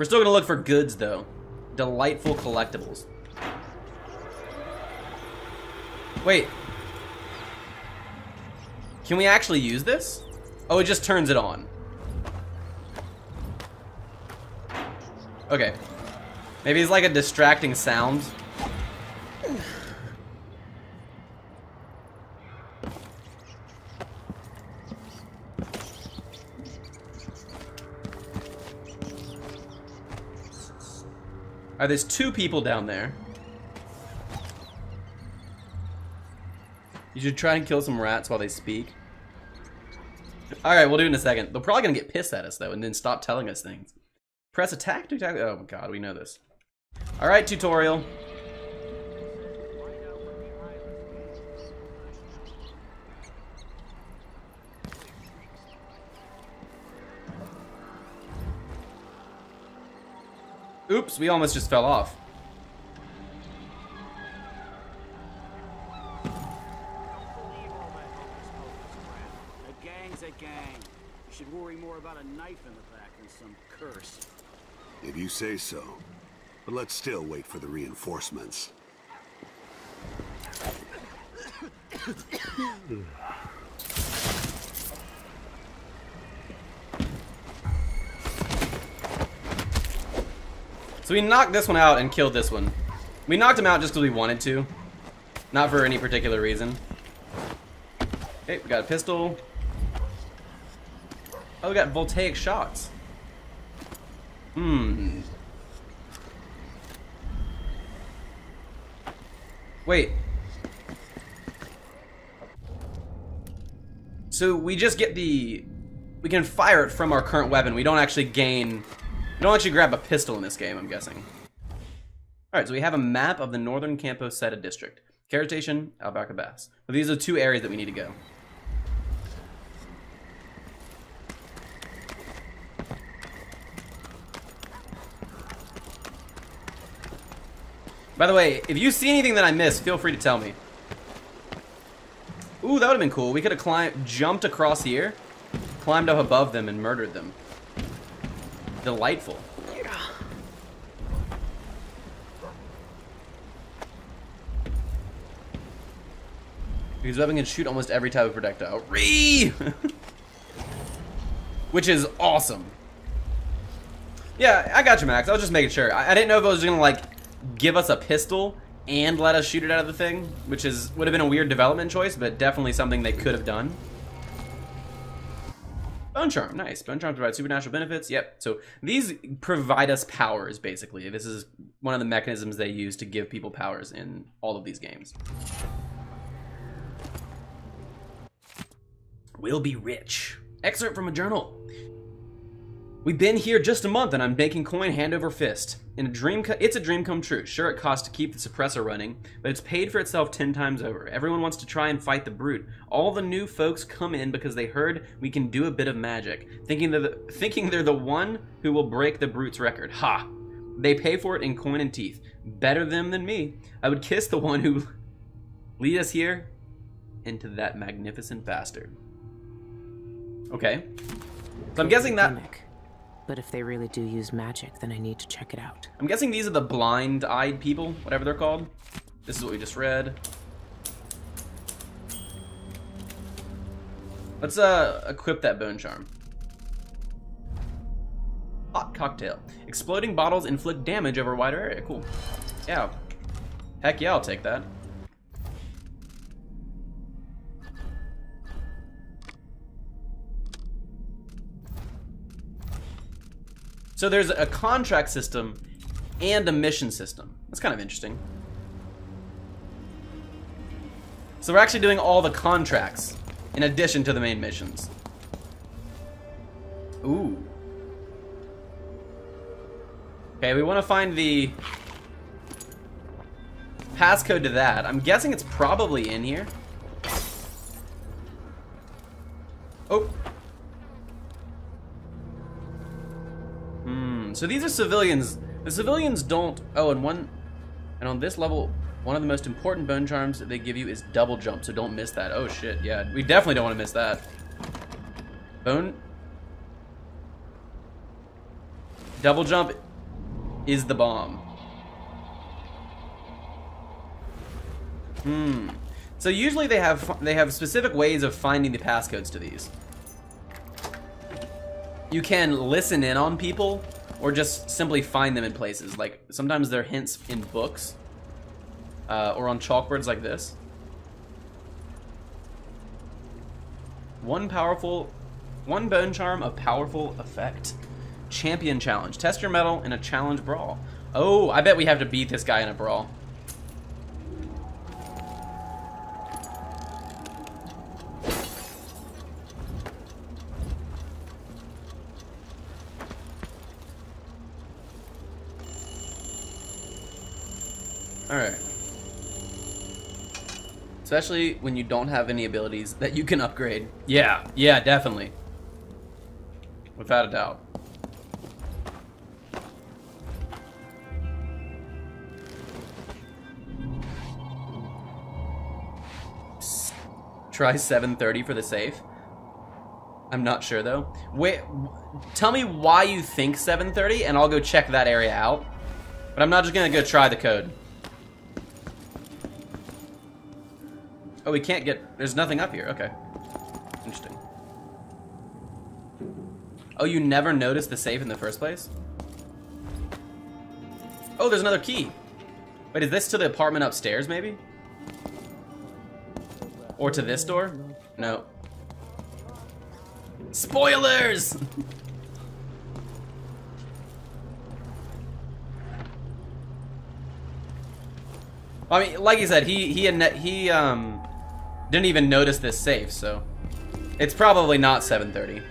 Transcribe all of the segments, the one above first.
We're still gonna look for goods, though. Delightful collectibles. Wait. Can we actually use this? Oh, it just turns it on. Okay. Maybe it's like a distracting sound. Alright, there's two people down there. You should try and kill some rats while they speak. Alright, we'll do it in a second. They're probably gonna get pissed at us though and then stop telling us things. Press attack to attack. Oh god, we know this. Alright, tutorial. Oops, we almost just fell off. A gang's a gang. You should worry more about a knife in the back than some curse. If you say so. But let's still wait for the reinforcements. So we knocked this one out and killed this one. We knocked him out just because we wanted to. Not for any particular reason. Okay, we got a pistol. Oh, we got voltaic shots. Hmm. Wait. So we just get the... We can fire it from our current weapon. We don't actually gain... Don't actually grab a pistol in this game, I'm guessing. Alright, so we have a map of the northern Campo Seta district. Carriage Station, Albarca Baths. So these are two areas that we need to go. By the way, if you see anything that I missed, feel free to tell me. Ooh, that would have been cool. We could have climbed, jumped across here, climbed up above them, and murdered them. Delightful. Because weapon can shoot almost every type of projectile. Which is awesome. Yeah, I got you, Max. I was just making sure. I, I didn't know if it was gonna like give us a pistol and let us shoot it out of the thing, which is would have been a weird development choice, but definitely something they could have done. Bone Charm, nice. Bone Charm provides supernatural benefits. Yep. So these provide us powers, basically. This is one of the mechanisms they use to give people powers in all of these games. We'll be rich. Excerpt from a journal. We've been here just a month and I'm making coin hand over fist. In a dream, it's a dream come true. Sure, it costs to keep the suppressor running, but it's paid for itself ten times over. Everyone wants to try and fight the brute. All the new folks come in because they heard we can do a bit of magic, thinking they're the, thinking they're the one who will break the brute's record. Ha! They pay for it in coin and teeth. Better them than me. I would kiss the one who lead us here into that magnificent bastard. Okay. So I'm guessing that. But if they really do use magic, then I need to check it out. I'm guessing these are the blind-eyed people, whatever they're called. This is what we just read. Let's uh equip that bone charm. Hot cocktail. Exploding bottles inflict damage over a wider area. Cool. Yeah. Heck yeah, I'll take that. So there's a contract system and a mission system. That's kind of interesting. So we're actually doing all the contracts in addition to the main missions. Ooh. Okay, we want to find the passcode to that. I'm guessing it's probably in here. Oh. Hmm, so these are civilians. The civilians don't... Oh, and one... And on this level, one of the most important bone charms that they give you is double jump, so don't miss that. Oh, shit, yeah. We definitely don't want to miss that. Bone... Double jump is the bomb. Hmm. So usually they have they have specific ways of finding the passcodes to these. You can listen in on people or just simply find them in places. Like sometimes they're hints in books uh, or on chalkboards like this. One powerful, one bone charm, a powerful effect. Champion challenge. Test your metal in a challenge brawl. Oh, I bet we have to beat this guy in a brawl. Alright. Especially when you don't have any abilities that you can upgrade. Yeah, yeah, definitely. Without a doubt. Try 730 for the safe. I'm not sure though. Wait, tell me why you think 730 and I'll go check that area out. But I'm not just gonna go try the code. Oh, we can't get... There's nothing up here. Okay. Interesting. Oh, you never noticed the safe in the first place? Oh, there's another key. Wait, is this to the apartment upstairs, maybe? Or to this door? No. Spoilers! I mean, like you said, he he he um didn't even notice this safe, so it's probably not 7:30.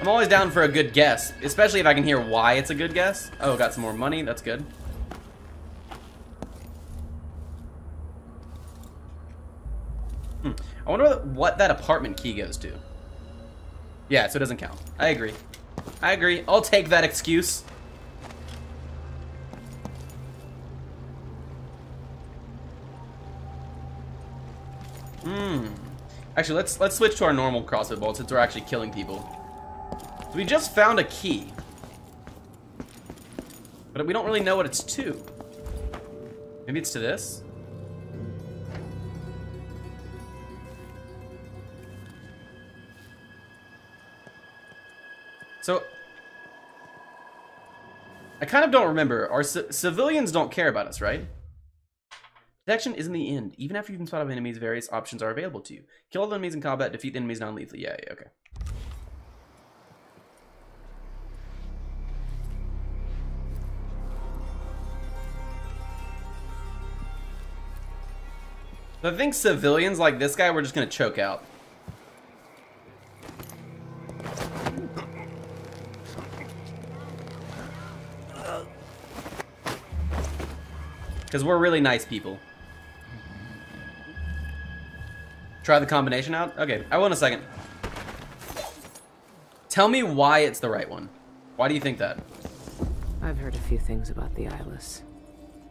I'm always down for a good guess, especially if I can hear why it's a good guess. Oh, got some more money. That's good. Hmm. I wonder what that apartment key goes to. Yeah, so it doesn't count. I agree. I agree. I'll take that excuse. Actually, let's let's switch to our normal crossbow bolt since we're actually killing people. we just found a key. But we don't really know what it's to. Maybe it's to this? So, I kind of don't remember. Our civilians don't care about us, right? Detection isn't the end. Even after you've been spotted by enemies, various options are available to you. Kill all the enemies in combat, defeat the enemies non-lethally. Yeah, yeah, okay. I think civilians like this guy we're just gonna choke out. Because we're really nice people. Try the combination out? Okay, I will in a second. Tell me why it's the right one. Why do you think that? I've heard a few things about the Eyeless.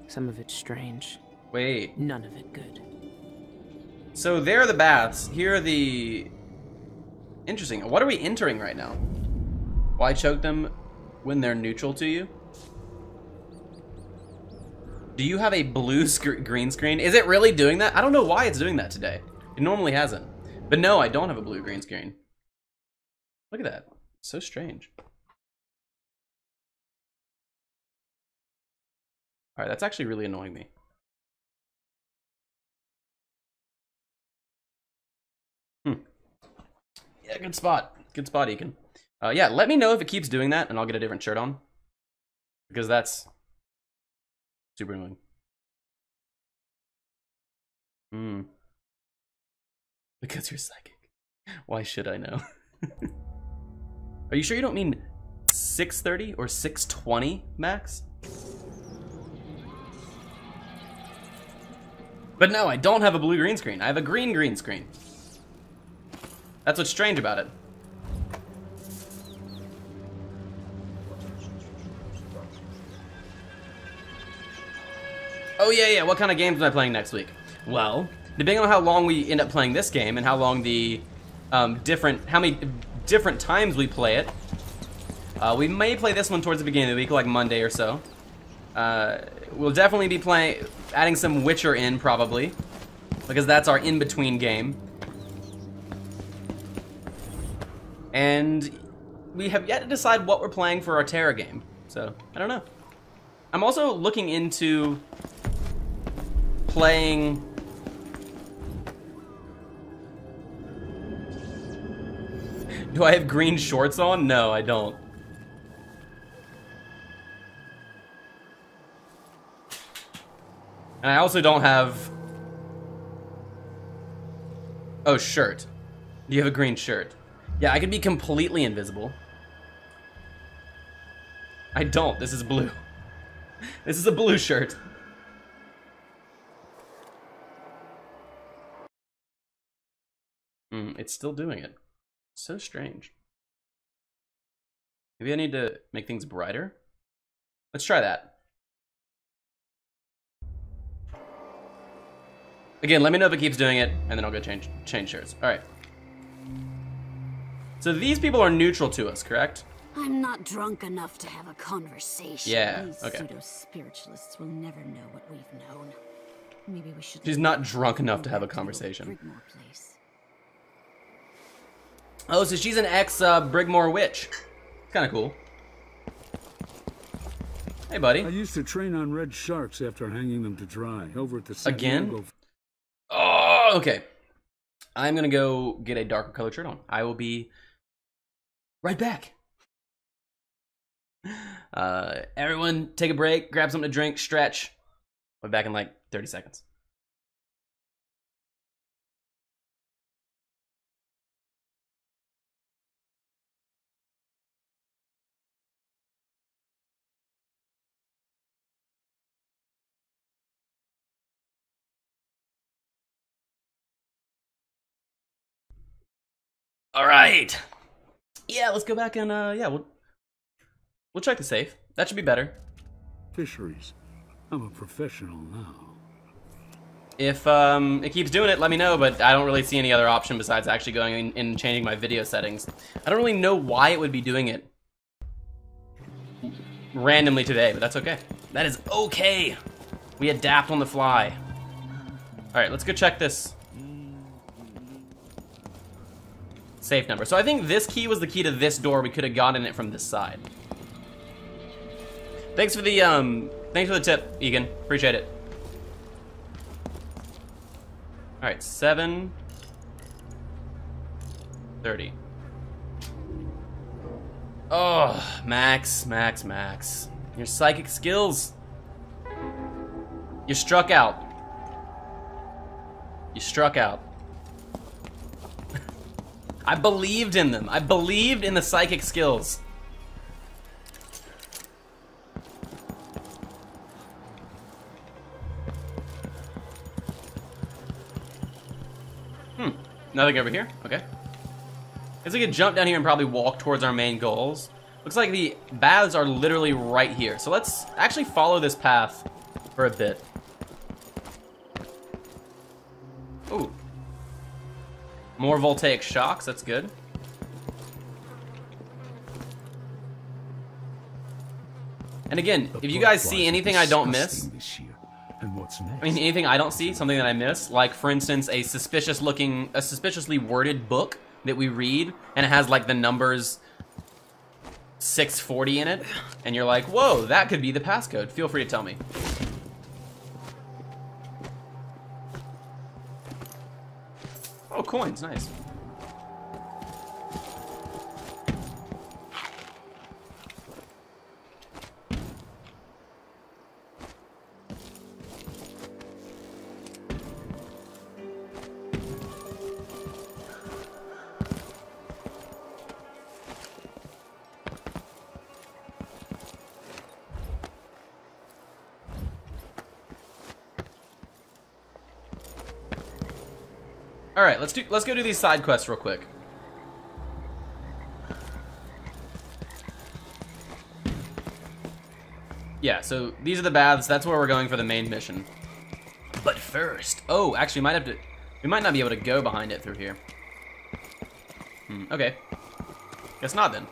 Some of it strange. Wait. None of it good. So there are the baths. Here are the... Interesting. What are we entering right now? Why choke them when they're neutral to you? Do you have a blue sc green screen? Is it really doing that? I don't know why it's doing that today. It normally hasn't. But no, I don't have a blue green screen. Look at that. So strange. Alright, that's actually really annoying me. Hmm. Yeah, good spot. Good spot, Ekin. Uh, yeah, let me know if it keeps doing that, and I'll get a different shirt on. Because that's super annoying. Hmm. Because you're psychic. Why should I know? Are you sure you don't mean 630 or 620 max? But no, I don't have a blue green screen. I have a green green screen. That's what's strange about it. Oh yeah, yeah, what kind of games am I playing next week? Well, depending on how long we end up playing this game and how long the um, different, how many different times we play it, Uh, we may play this one towards the beginning of the week, like Monday or so. Uh, we'll definitely be playing, adding some Witcher in probably, because that's our in-between game. And we have yet to decide what we're playing for our Terra game. So, I don't know. I'm also looking into playing Do I have green shorts on? No, I don't. And I also don't have... Oh, shirt. Do you have a green shirt? Yeah, I could be completely invisible. I don't. This is blue. This is a blue shirt. Mm, it's still doing it. So strange. Maybe I need to make things brighter? Let's try that. Again, let me know if it keeps doing it, and then I'll go change change shirts. All right. So these people are neutral to us, correct? I'm not drunk enough to have a conversation. Yeah, These okay. pseudo spiritualists will never know what we've known. Maybe we should. She's not drunk enough to have a Go back the conversation. Place. Oh, so she's an ex uh, Brigmore witch. Kind of cool. Hey, buddy. I used to train on red sharks after hanging them to dry over at the San Again? Diego Oh, okay. I'm gonna go get a darker colored shirt on. I will be right back. Uh, everyone, take a break, grab something to drink, stretch. I'll be back in like 30 seconds. All right. Yeah, let's go back and uh, yeah, we'll we'll check the safe. That should be better. fisheries. I'm a professional now. If um, it keeps doing it, let me know, but I don't really see any other option besides actually going in and changing my video settings. I don't really know why it would be doing it randomly today, but that's okay. That is okay. We adapt on the fly. All right, let's go check this safe number. So I think this key was the key to this door. We could have gotten it from this side. Thanks for the um, thanks for the tip, Egan. Appreciate it. All right, seven thirty. Oh, Max, Max, Max. Your psychic skills. You struck out. You struck out. I believed in them. I believed in the psychic skills. Hmm. Nothing over here. Okay. Guess we could jump down here and probably walk towards our main goals. Looks like the baths are literally right here. So let's actually follow this path for a bit. Ooh. More voltaic shocks, that's good. And again, if you guys see anything I don't miss, This year. And what's next? I mean, anything I don't see, something that I miss, like for instance, a suspicious looking, a suspiciously worded book that we read, and it has like the numbers 640 in it, and you're like, whoa, that could be the passcode. Feel free to tell me. Coins, nice. All right, let's do let's go do these side quests real quick. Yeah, so these are the baths. That's where we're going for the main mission. But first, oh, actually, might have to. We might not be able to go behind it through here. Hmm, okay. Guess not then.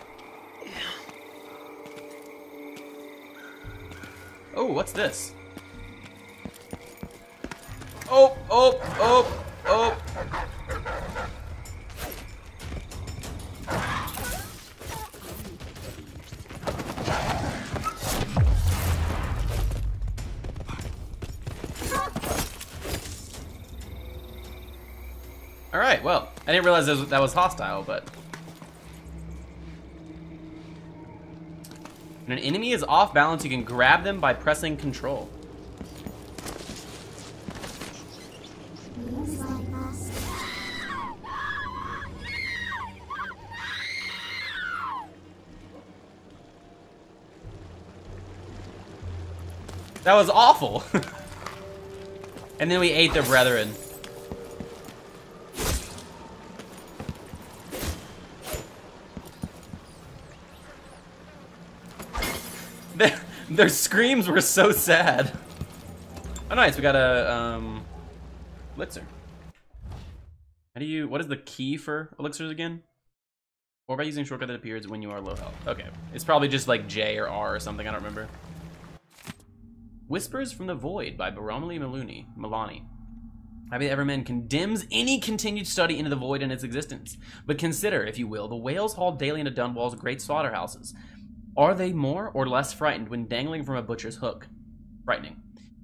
Oh, what's this? Oh, oh, oh, oh. All right, well, I didn't realize that was, that was hostile, but When an enemy is off balance, you can grab them by pressing control. That was awful. and then we ate their brethren. Their, screams were so sad. Oh, nice. We got a um, elixir. How do you? What is the key for elixirs again? Or by using shortcut that appears when you are low health. Okay, it's probably just like J or R or something. I don't remember. Whispers from the Void by Baromali Maluni Milani. That Everyman condemns any continued study into the void and its existence. But consider, if you will, the whales hauled daily into Dunwall's great slaughterhouses. Are they more or less frightened when dangling from a butcher's hook? Frightening.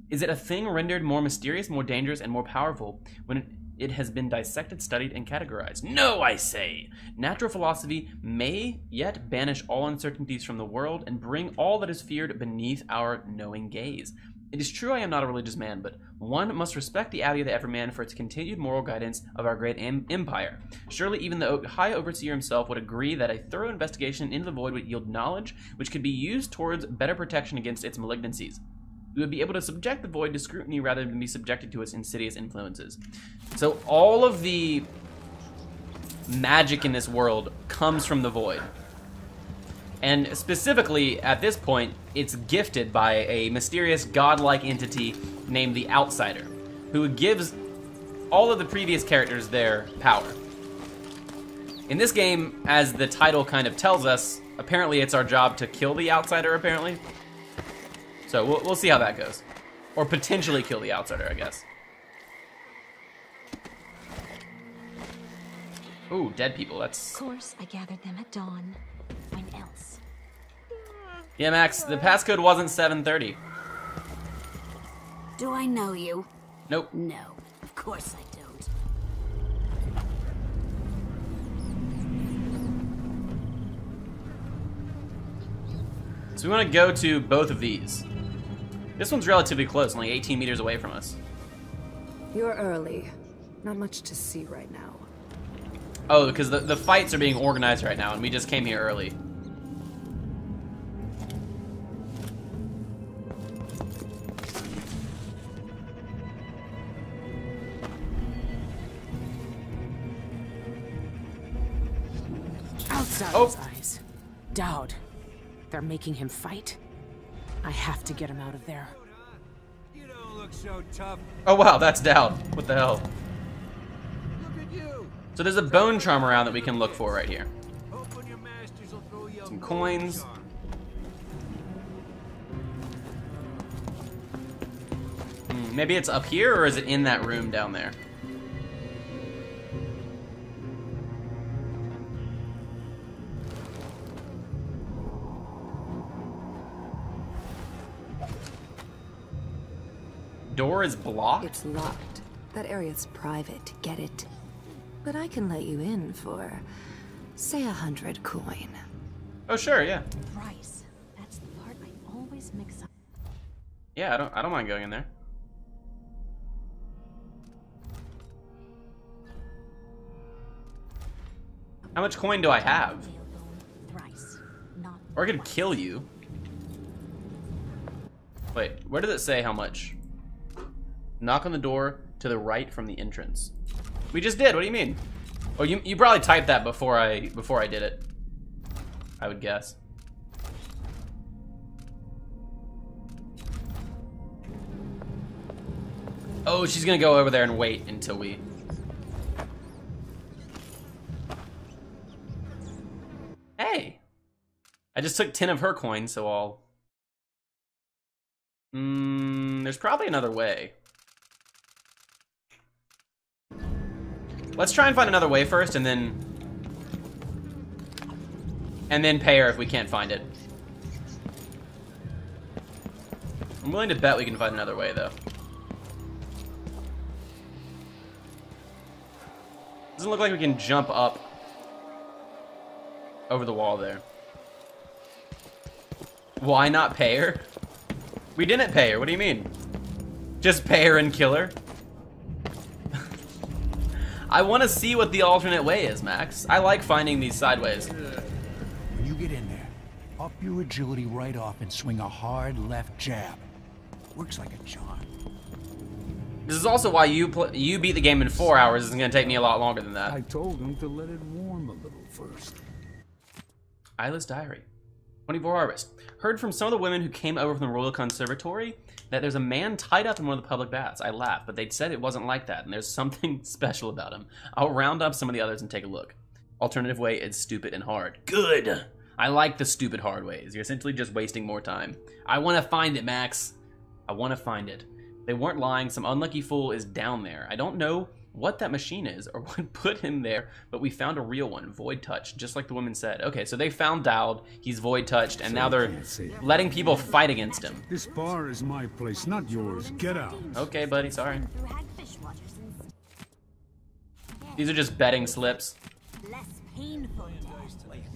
Is it a thing rendered more mysterious, more dangerous, and more powerful when it has been dissected, studied, and categorized? No, I say! Natural philosophy may yet banish all uncertainties from the world and bring all that is feared beneath our knowing gaze. It is true I am not a religious man, but one must respect the Abbey of the Everyman for its continued moral guidance of our great em- empire. Surely even the High Overseer himself would agree that a thorough investigation into the void would yield knowledge which could be used towards better protection against its malignancies. We would be able to subject the void to scrutiny rather than be subjected to its insidious influences. So all of the magic in this world comes from the void. And specifically, at this point, it's gifted by a mysterious godlike entity named the Outsider, who gives all of the previous characters their power. In this game, as the title kind of tells us, apparently it's our job to kill the Outsider, apparently. So we'll, we'll see how that goes. Or potentially kill the Outsider, I guess. Ooh, dead people, that's... Of course, I gathered them at dawn. When else? Yeah, Max, the passcode wasn't 730. Do I know you? Nope. No, of course I don't. So we want to go to both of these. This one's relatively close, only 18 meters away from us. You're early. Not much to see right now. Oh, because the, the fights are being organized right now, and we just came here early. Outsider's Oh. eyes. Daud. They're making him fight? I have to get him out of there. You don't look so tough. Oh wow, that's down. What the hell? Look at you. So there's a bone charm around that we can look for right here. Hoping your masters will throw you a Some coins. Hmm, maybe it's up here, or is it in that room down there? Door is blocked? It's locked. That area's private, get it? But I can let you in for, say, a hundred coin. Oh sure, yeah. Price. That's the part I always mix up. Yeah, I don't I don't mind going in there. How much coin do I have? Thrice. Not Or I could kill you. Wait, where does it say how much? Knock on the door to the right from the entrance. We just did. What do you mean? Oh, you you probably typed that before I before I did it. I would guess. Oh, she's gonna go over there and wait until we. Hey, I just took ten of her coins, so I'll Mm, there's probably another way. Let's try and find another way first, and then... And then pay her if we can't find it. I'm willing to bet we can find another way, though. Doesn't look like we can jump up over the wall there. Why not pay her? We didn't pay her. What do you mean? Just pay her and kill her? I want to see what the alternate way is, Max. I like finding these sideways. When you get in there, up your agility right off and swing a hard left jab. Works like a charm. This is also why you pl you beat the game in four hours. It's going to take me a lot longer than that. I told him to let it warm a little first. Isla's Diary. 24 Harvest. Heard from some of the women who came over from the Royal Conservatory that there's a man tied up in one of the public baths. I laughed, but they'd said it wasn't like that, and there's something special about him. I'll round up some of the others and take a look. Alternative way is stupid and hard. Good! I like the stupid hard ways. You're essentially just wasting more time. I want to find it, Max. I want to find it. They weren't lying. Some unlucky fool is down there. I don't know what that machine is or what put him there, but we found a real one, void touch, just like the woman said. Okay, so they found Daud, he's void touched, and now they're letting people fight against him. This bar is my place, not yours. Get out. Okay, buddy, sorry. These are just betting slips. Less painful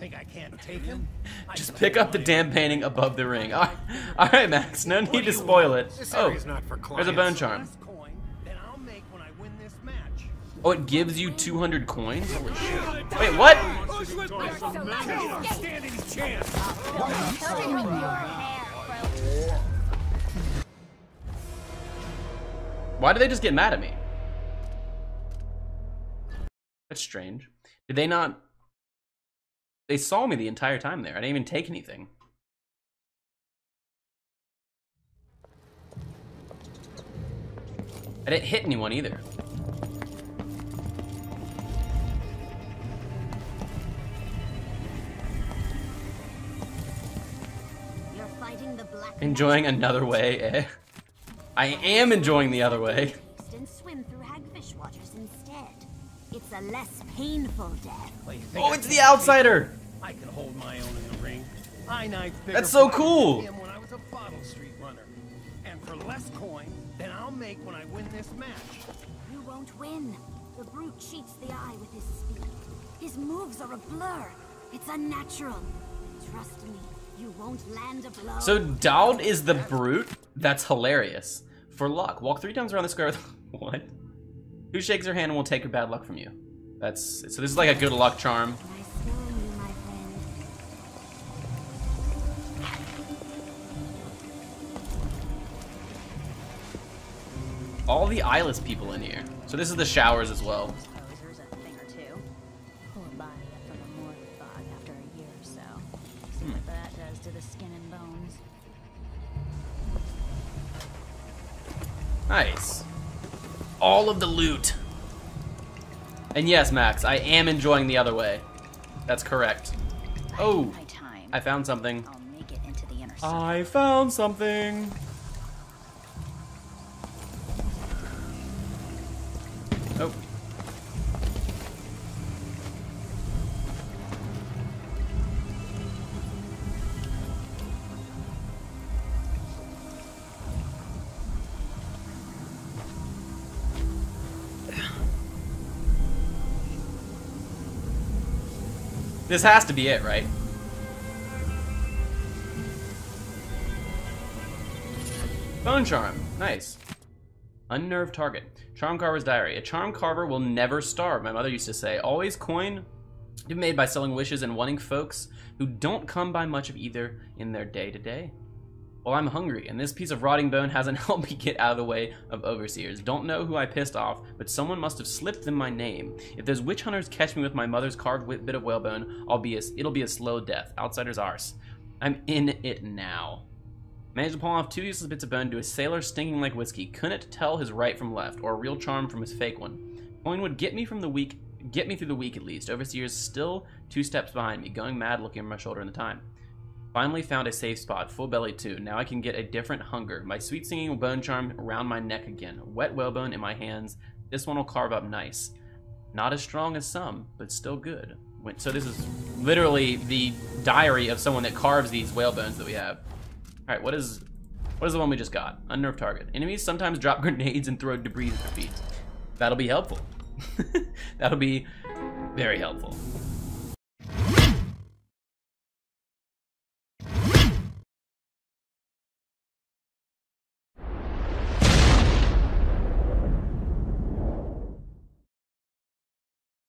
think I can't take him? Just pick up the damn painting above the ring. All right, all right Max, no need to spoil it. Oh, there's a bone charm. Oh, it gives you 200 coins? Holy shit. Wait, what? Why did they just get mad at me? That's strange. Did they not... They saw me the entire time there. I didn't even take anything. I didn't hit anyone either. Enjoying another way, eh? I am enjoying the other way. and swim through hagfish waters instead. It's a less painful death. Well, Oh, I it's the outsider! him? I can hold my own in the ring. I knifed That's so cool. him when I was a bottle street runner. And for less coin than I'll make when I win this match. You won't win. The brute cheats the eye with his speed. His moves are a blur. It's unnatural. Trust me, you won't land a blow. So Daud is the brute? That's hilarious. For luck, walk three times around the square with... what? Who shakes her hand and will take her bad luck from you? That's... So this is like a good luck charm. Nice knowing you, my friend. All the eyeless people in here. So this is the showers as well. Of the loot. And yes, Max, I am enjoying the other way. That's correct. Oh, I found something. I'll make it into the inner circle. I found something. This has to be it, right? Bone charm. Nice. Unnerved target. Charm carver's diary. A charm carver will never starve, my mother used to say. Always coin made by selling wishes and wanting folks who don't come by much of either in their day to day. Well, I'm hungry, and this piece of rotting bone hasn't helped me get out of the way of overseers. Don't know who I pissed off, but someone must have slipped them my name. If those witch hunters catch me with my mother's carved bit of whalebone, I'll be a, it'll be a slow death. Outsiders arse. I'm in it now. Managed to pull off two useless bits of bone to a sailor stinging like whiskey. Couldn't tell his right from left, or a real charm from his fake one. Coin would get me from the week, get me through the week at least. Overseer's still two steps behind me, going mad, looking over my shoulder in the time. Finally found a safe spot, full belly too. Now I can get a different hunger. My sweet singing bone charm around my neck again. Wet whalebone in my hands. This one will carve up nice. Not as strong as some, but still good. So this is literally the diary of someone that carves these whalebones that we have. All right, what is what is the one we just got? Unnerved target. Enemies sometimes drop grenades and throw debris at their feet. That'll be helpful. That'll be very helpful.